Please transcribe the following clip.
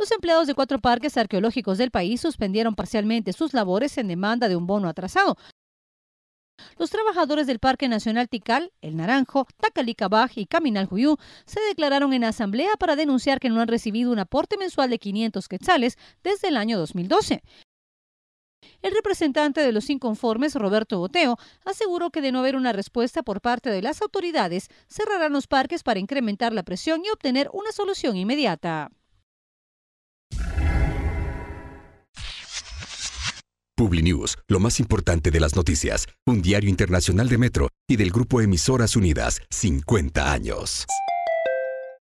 Los empleados de cuatro parques arqueológicos del país suspendieron parcialmente sus labores en demanda de un bono atrasado. Los trabajadores del Parque Nacional Tikal, El Naranjo, Tacalicabaj y Caminal Juyú se declararon en asamblea para denunciar que no han recibido un aporte mensual de 500 quetzales desde el año 2012. El representante de los inconformes, Roberto Boteo, aseguró que de no haber una respuesta por parte de las autoridades, cerrarán los parques para incrementar la presión y obtener una solución inmediata. Publinews, lo más importante de las noticias, un diario internacional de Metro y del grupo Emisoras Unidas, 50 años.